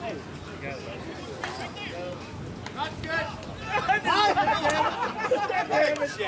Not good.